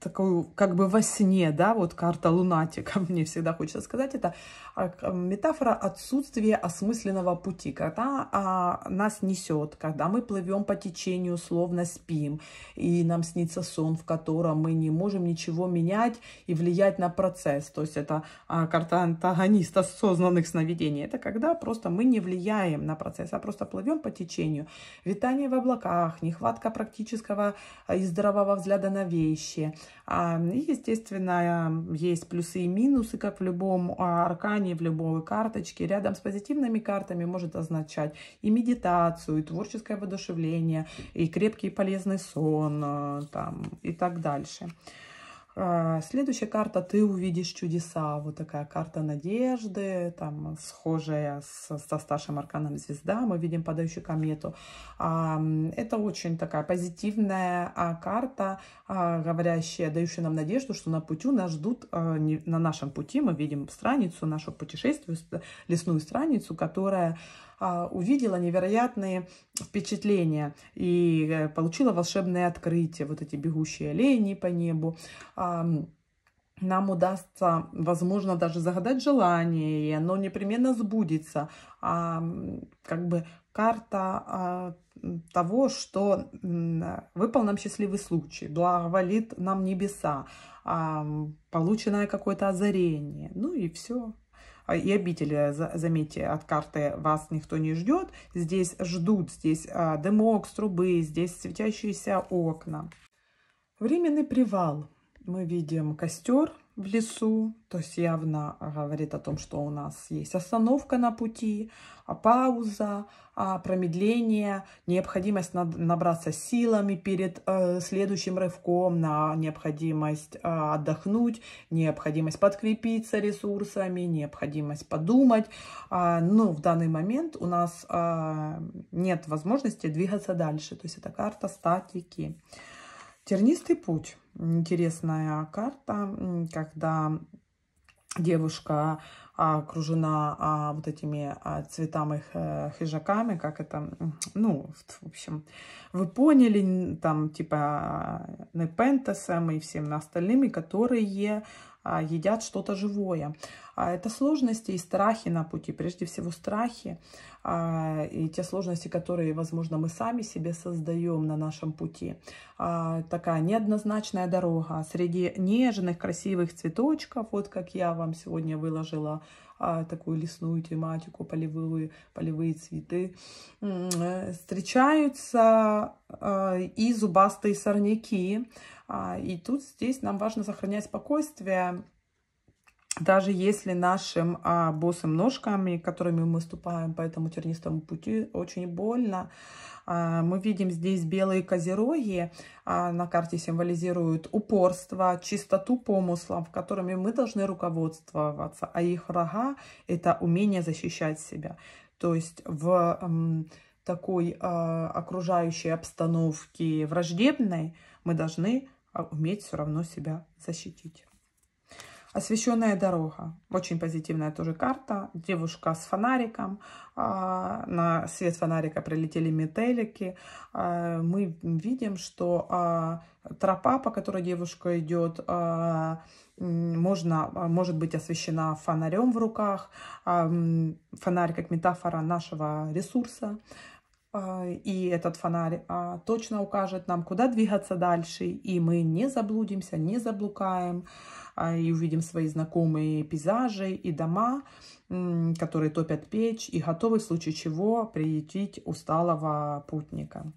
такую как бы во сне, да, вот карта лунатика, мне всегда хочется сказать, это а, метафора отсутствия осмысленного пути, когда а, нас несет, когда мы плывем по течению, словно спим, и нам снится сон, в котором мы не можем ничего менять и влиять на процесс, то есть это а, карта антагониста осознанных сновидений, это когда просто мы не влияем на процесс, а просто плывем по течению, витание в облаках, нехватка практического и здравого взгляда на вещи, и, естественно, есть плюсы и минусы, как в любом а, аркане, в любой карточке. Рядом с позитивными картами может означать и медитацию, и творческое воодушевление, и крепкий и полезный сон а, там, и так дальше. А, следующая карта «Ты увидишь чудеса». Вот такая карта надежды, там схожая с, со старшим арканом звезда. Мы видим падающую комету. А, это очень такая позитивная а, карта, говорящая, дающая нам надежду, что на пути нас ждут, на нашем пути мы видим страницу, нашу путешествие, лесную страницу, которая увидела невероятные впечатления и э, получила волшебные открытия, вот эти бегущие олени по небу. Нам удастся, возможно, даже загадать желание, и оно непременно сбудется. А, как бы карта а, того, что выпал нам счастливый случай, благоволит нам небеса, полученное какое-то озарение. Ну и все. А, и обитель, заметьте, от карты вас никто не ждет. Здесь ждут, здесь а, дымок с трубы, здесь светящиеся окна. Временный привал. Мы видим костер в лесу, то есть явно говорит о том, что у нас есть остановка на пути, а пауза, а промедление, необходимость набраться силами перед э, следующим рывком, на необходимость э, отдохнуть, необходимость подкрепиться ресурсами, необходимость подумать. Э, но в данный момент у нас э, нет возможности двигаться дальше, то есть это карта статики. Тернистый путь. Интересная карта, когда девушка окружена а, вот этими а, цветами хижаками, как это, ну, в общем, вы поняли, там, типа, непентесом и всеми остальными, которые а, едят что-то живое. А это сложности и страхи на пути, прежде всего страхи а, и те сложности, которые, возможно, мы сами себе создаем на нашем пути. Такая неоднозначная дорога среди нежных, красивых цветочков, вот как я вам сегодня выложила такую лесную тематику, полевые, полевые цветы, встречаются и зубастые сорняки, а, и тут здесь нам важно сохранять спокойствие, даже если нашим а, босым ножками, которыми мы ступаем по этому тернистому пути, очень больно. А, мы видим здесь белые козероги, а, на карте символизируют упорство, чистоту помыслов, которыми мы должны руководствоваться, а их рога – это умение защищать себя. То есть в такой а, окружающей обстановке враждебной мы должны а уметь все равно себя защитить. Освещенная дорога. Очень позитивная тоже карта. Девушка с фонариком. А, на свет фонарика прилетели метелики. А, мы видим, что тропа, по которой девушка идет, можно, может быть освещена фонарем в руках. Фонарь как метафора нашего ресурса. А, и этот фонарь а, точно укажет нам, куда двигаться дальше, и мы не заблудимся, не заблукаем, а, и увидим свои знакомые пейзажи и дома, которые топят печь и готовы в случае чего приютить усталого путника.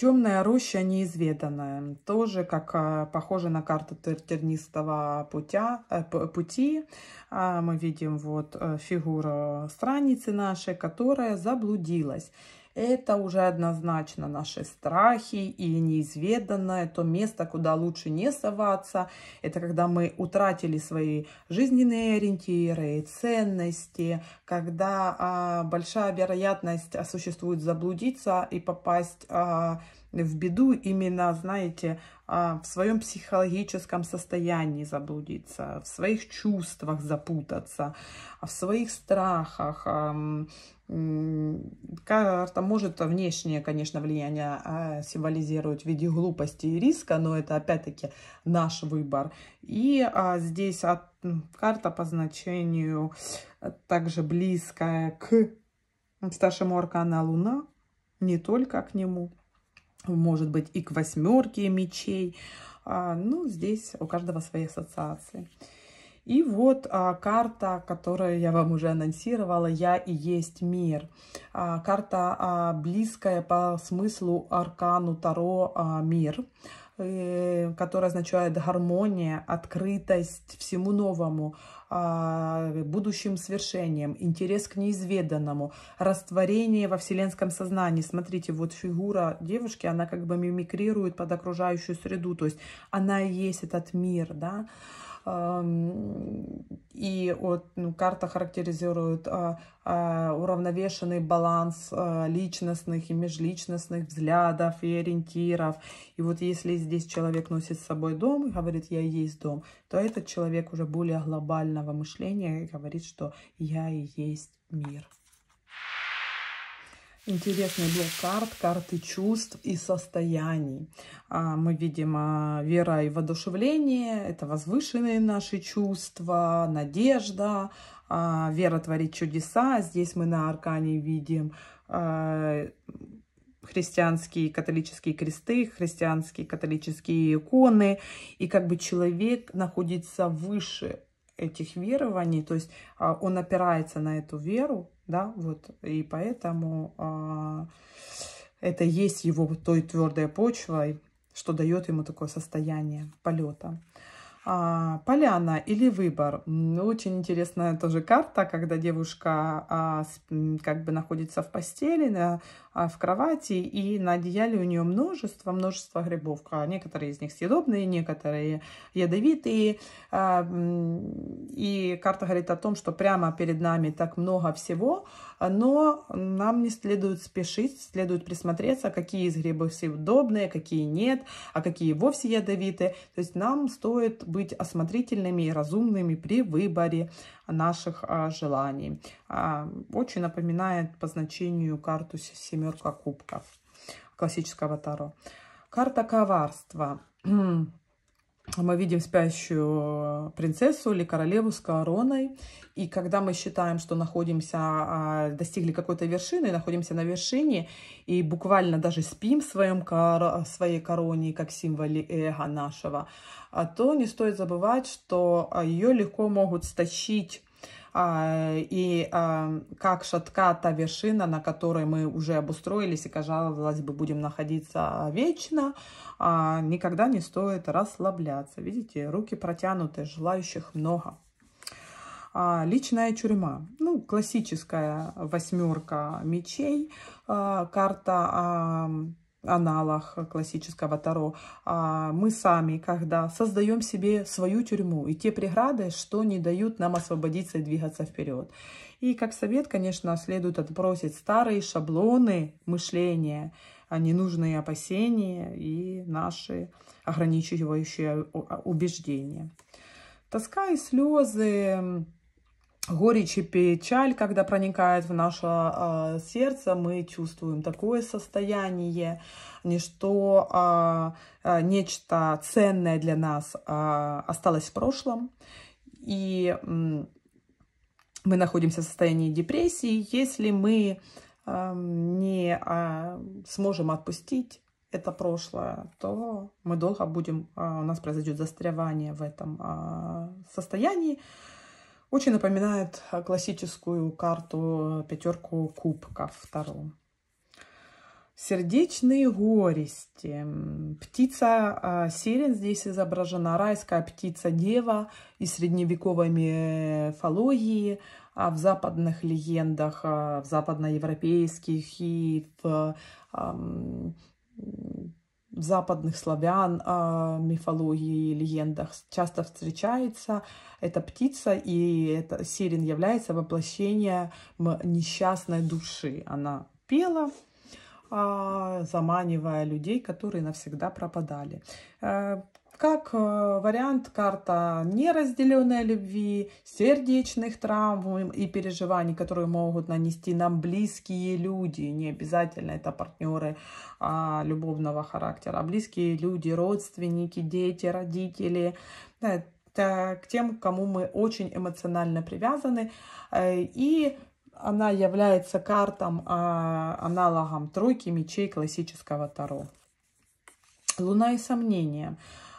Темная роща неизведанная. Тоже как а, похоже на карту тернистого путя, э, пути. А, мы видим вот э, фигуру страницы нашей, которая заблудилась. Это уже однозначно наши страхи и неизведанное, то место, куда лучше не соваться. Это когда мы утратили свои жизненные ориентиры, ценности, когда а, большая вероятность существует заблудиться и попасть а, в беду именно, знаете, а, в своем психологическом состоянии заблудиться, в своих чувствах запутаться, в своих страхах, Карта может внешнее, конечно, влияние а, символизировать в виде глупости и риска, но это опять-таки наш выбор. И а, здесь карта по значению также близкая к старшему аркана Луна, не только к нему, может быть и к восьмерке мечей. А, ну, здесь у каждого свои ассоциации. И вот а, карта, которую я вам уже анонсировала, «Я и есть мир». А, карта а, близкая по смыслу аркану Таро а, «Мир», э, которая означает гармония, открытость всему новому, а, будущим свершением, интерес к неизведанному, растворение во вселенском сознании. Смотрите, вот фигура девушки, она как бы мимикрирует под окружающую среду, то есть она и есть этот мир, да, и вот, ну, карта характеризует а, а, уравновешенный баланс а, личностных и межличностных взглядов и ориентиров. И вот если здесь человек носит с собой дом и говорит «я и есть дом», то этот человек уже более глобального мышления и говорит, что «я и есть мир». Интересный блок карт, карты чувств и состояний. А, мы видим а, вера и воодушевление, это возвышенные наши чувства, надежда, а, вера творит чудеса. Здесь мы на аркане видим христианские католические кресты, христианские католические иконы, и как бы человек находится выше этих верований, то есть он опирается на эту веру, да, вот, и поэтому а, это есть его той твердой почвой, что дает ему такое состояние полета. А, поляна или выбор. Очень интересная тоже карта, когда девушка а, как бы находится в постели, на, а, в кровати, и на одеяле у нее множество, множество грибов. А некоторые из них съедобные, некоторые ядовитые. А, и карта говорит о том, что прямо перед нами так много всего, но нам не следует спешить, следует присмотреться, какие из грибов съедобные, какие нет, а какие вовсе ядовитые. То есть нам стоит быть осмотрительными и разумными при выборе наших а, желаний. А, очень напоминает по значению карту семерка кубков классического Таро. Карта коварства. Мы видим спящую принцессу или королеву с короной. И когда мы считаем, что находимся, а, достигли какой-то вершины, находимся на вершине, и буквально даже спим в своем, своей короне, как символе эго нашего, а то не стоит забывать, что а, ее легко могут стащить и как шатка та вершина, на которой мы уже обустроились и, казалось бы, будем находиться вечно, никогда не стоит расслабляться. Видите, руки протянуты, желающих много. Личная тюрьма. Ну, классическая восьмерка мечей. Карта аналог классического Таро, а мы сами, когда создаем себе свою тюрьму и те преграды, что не дают нам освободиться и двигаться вперед. И как совет, конечно, следует отбросить старые шаблоны мышления, а ненужные опасения и наши ограничивающие убеждения. Тоска и слезы горечь и печаль, когда проникает в наше э, сердце, мы чувствуем такое состояние, ничто, э, нечто ценное для нас э, осталось в прошлом, и э, мы находимся в состоянии депрессии, если мы э, не э, сможем отпустить это прошлое, то мы долго будем, у нас произойдет застревание в этом состоянии, очень напоминает а, классическую карту пятерку кубков вторую. Сердечные горести. Птица а, сирен здесь изображена, райская птица дева из средневековой мифологии, а в западных легендах, в западноевропейских и в западных славян э, мифологии и легендах часто встречается эта птица, и эта сирен является воплощением несчастной души. Она пела, э, заманивая людей, которые навсегда пропадали. Э, как э, вариант карта неразделенной любви, сердечных травм и переживаний, которые могут нанести нам близкие люди. Не обязательно это партнеры а, любовного характера, а близкие люди, родственники, дети, родители. Да, это к тем, к кому мы очень эмоционально привязаны. Э, и она является картом, а, аналогом тройки мечей классического Таро. Луна и сомнения.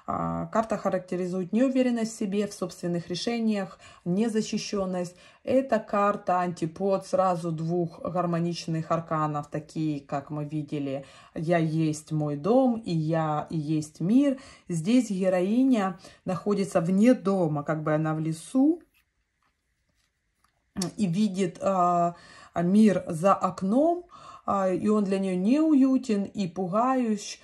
А, карта характеризует неуверенность в себе, в собственных решениях, незащищенность. Это карта антипод сразу двух гармоничных арканов, такие, как мы видели, «Я есть мой дом» и «Я и есть мир». Здесь героиня находится вне дома, как бы она в лесу, и видит а, мир за окном, а, и он для нее неуютен и пугающий,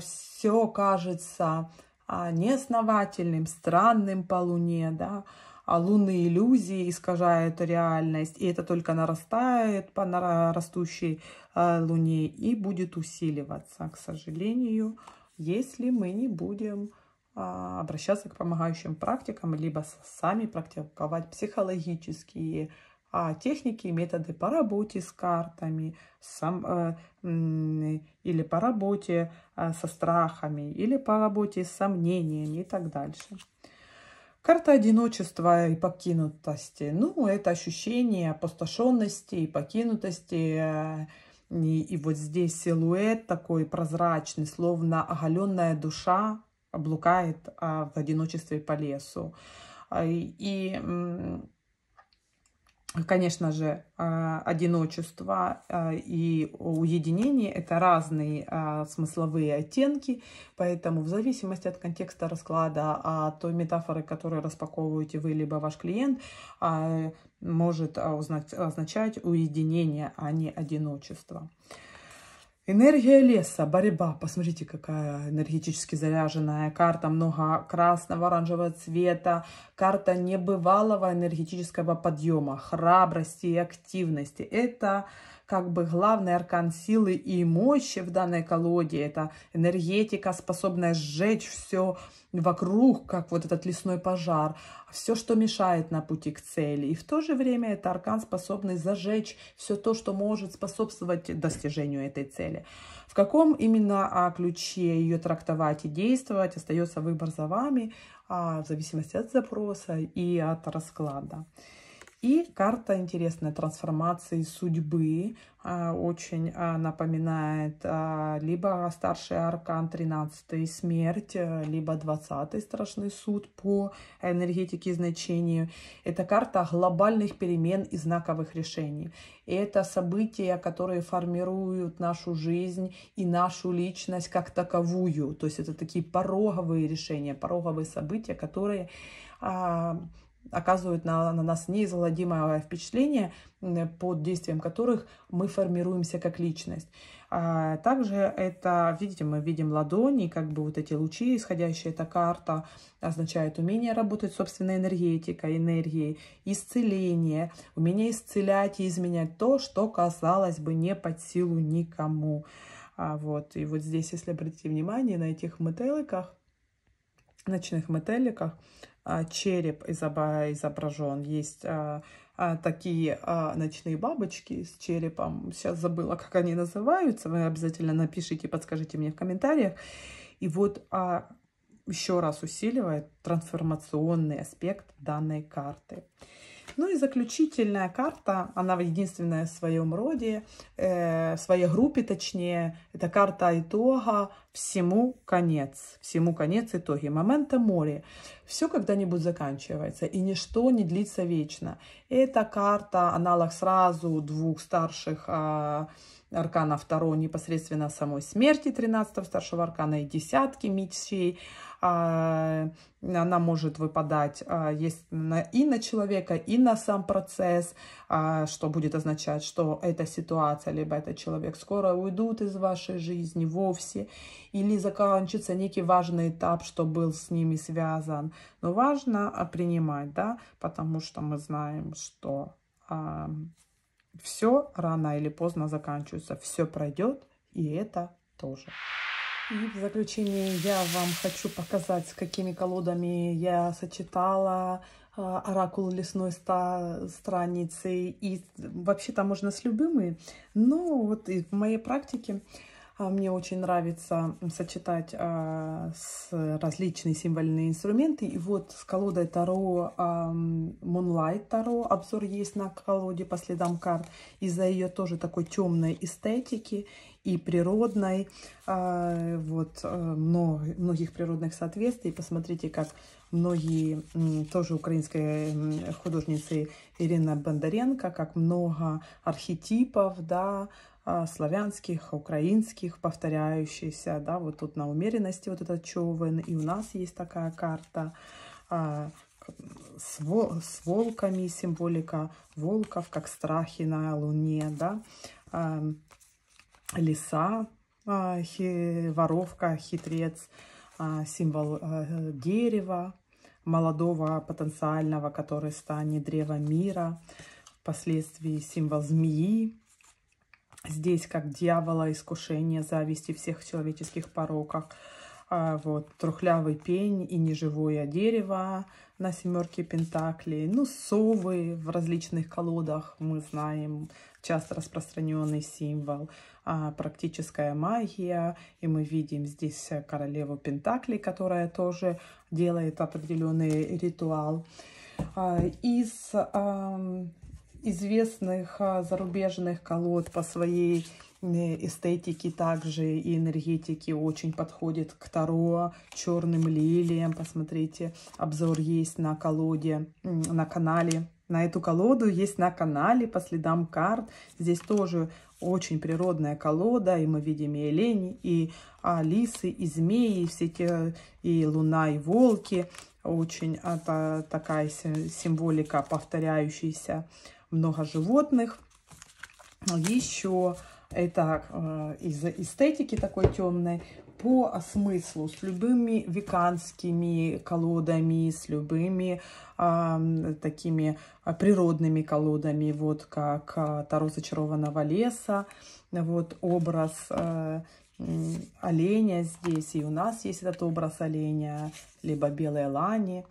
все кажется а, неосновательным, странным по Луне, да, а лунные иллюзии искажают реальность, и это только нарастает по растущей а, Луне и будет усиливаться, к сожалению, если мы не будем а, обращаться к помогающим практикам, либо сами практиковать психологические а техники и методы по работе с картами сам, э, или по работе э, со страхами, или по работе с сомнениями и так дальше. Карта одиночества и покинутости. Ну, это ощущение опустошенности и покинутости. Э, И, и вот здесь силуэт такой прозрачный, словно оголенная душа блукает а, в одиночестве по лесу. А, и Конечно же, а, одиночество а, и уединение – это разные а, смысловые оттенки, поэтому в зависимости от контекста расклада, от той метафоры, которую распаковываете вы, либо ваш клиент, может означать уединение, а не одиночество. Энергия леса, борьба. Посмотрите, какая энергетически заряженная карта. Много красного, оранжевого цвета. Карта небывалого энергетического подъема, храбрости и активности. Это как бы главный аркан силы и мощи в данной колоде. Это энергетика, способная сжечь все вокруг, как вот этот лесной пожар. Все, что мешает на пути к цели. И в то же время это аркан, способный зажечь все то, что может способствовать достижению этой цели. В каком именно а, ключе ее трактовать и действовать, остается выбор за вами, а, в зависимости от запроса и от расклада. И карта интересная трансформации судьбы, а, очень а, напоминает а, либо старший аркан 13 смерть, либо 20 страшный суд по энергетике и значению. Это карта глобальных перемен и знаковых решений. Это события, которые формируют нашу жизнь и нашу личность как таковую. То есть это такие пороговые решения, пороговые события, которые оказывают на, на нас неизгладимое впечатление, под действием которых мы формируемся как личность. А также это, видите, мы видим ладони, как бы вот эти лучи, исходящие, эта карта означает умение работать собственной энергетикой, энергией, исцеление, умение исцелять и изменять то, что, казалось бы, не под силу никому. А вот, и вот здесь, если обратить внимание на этих метеликах, ночных метеликах, череп изображен, есть а, а, такие ночные бабочки с черепом. Сейчас забыла, как они называются. Вы обязательно напишите, подскажите мне в комментариях. И вот еще раз усиливает трансформационный аспект данной карты. Ну и заключительная карта, она единственная в своем роде, э, в своей группе точнее. Это карта итога всему конец. Всему конец итоги. Момента море. Все когда-нибудь заканчивается, и ничто не длится вечно. Эта карта аналог сразу двух старших э, аркана второго непосредственно самой смерти 13 старшего аркана и десятки мечей. А, она может выпадать а, есть и на человека, и на сам процесс, а, что будет означать, что эта ситуация, либо этот человек скоро уйдут из вашей жизни вовсе, или заканчивается некий важный этап, что был с ними связан. Но важно принимать, да, потому что мы знаем, что все рано или поздно заканчивается, все пройдет, и это тоже. И в заключение я вам хочу показать, с какими колодами я сочетала а, оракул лесной ста страницы. И вообще-то можно с любыми, но вот в моей практике а, мне очень нравится сочетать а, с различные символьные инструменты. И вот с колодой Таро Moonlight Таро обзор есть на колоде по следам карт. Из-за ее тоже такой темной эстетики и природной, а, вот, э, многих природных соответствий. Посмотрите, как многие, тоже украинская художницы Ирина Бондаренко, как много архетипов, да, а, славянских, украинских, повторяющихся, да, вот тут на умеренности вот этот човен, и у нас есть такая карта, а, с, с волками символика волков, как страхи на луне, да, лиса, а, воровка, хитрец, а, символ а, дерева, молодого потенциального, который станет древом мира, впоследствии символ змеи, здесь как дьявола, искушение, зависти всех человеческих пороках, вот, трухлявый пень и неживое дерево на семерке пентаклей, ну, совы в различных колодах, мы знаем, часто распространенный символ, а, практическая магия. И мы видим здесь королеву Пентаклей, которая тоже делает определенный ритуал. А, из известных а, зарубежных колод по своей эстетики также и энергетики очень подходит к Таро, черным лилиям. Посмотрите, обзор есть на колоде, на канале. На эту колоду есть на канале по следам карт. Здесь тоже очень природная колода, и мы видим и олени, и а, лисы, и змеи, и все те, и луна, и волки. Очень это, такая символика повторяющаяся, много животных. Еще это э, из эстетики такой темной по смыслу с любыми веканскими колодами, с любыми э, такими природными колодами, вот как э, Таро зачарованного леса, вот образ э, оленя здесь, и у нас есть этот образ оленя, либо белой лани,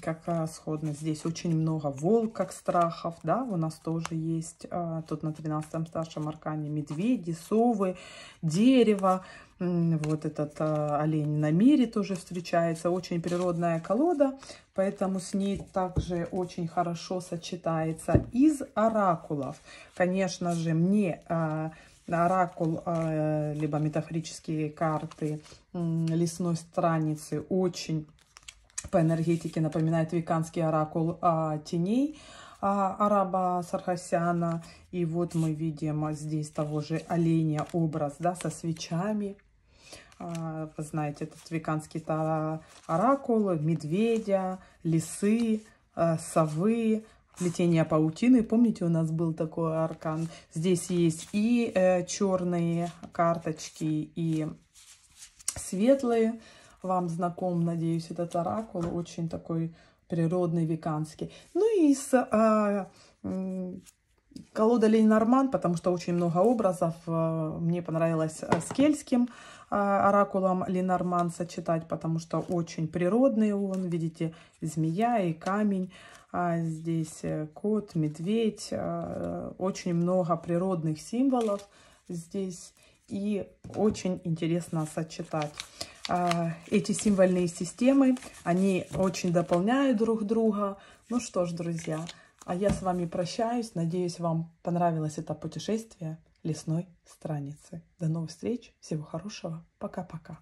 как сходно. Здесь очень много волк, как страхов, да, у нас тоже есть, а, тут на 13 старшем аркане медведи, совы, дерево, вот этот а, олень на мире тоже встречается, очень природная колода, поэтому с ней также очень хорошо сочетается из оракулов. Конечно же, мне а, оракул, либо метафорические карты лесной страницы очень по энергетике напоминает веканский оракул а, теней а, араба Сархасяна. И вот мы видим здесь того же оленя образ да, со свечами. А, вы знаете, этот веканский оракул, медведя, лисы, а, совы, плетение паутины. Помните, у нас был такой аркан. Здесь есть и э, черные карточки, и светлые вам знаком, надеюсь, этот оракул, очень такой природный, веканский. Ну и с а, колода Ленорман, потому что очень много образов. А, мне понравилось а, с кельтским а, оракулом Ленорман сочетать, потому что очень природный он. Видите, змея и камень. А здесь э, кот, медведь. Очень много природных символов здесь. И очень интересно сочетать. А, эти символьные системы, они очень дополняют друг друга. Ну что ж, друзья, а я с вами прощаюсь. Надеюсь, вам понравилось это путешествие лесной страницы. До новых встреч, всего хорошего, пока-пока.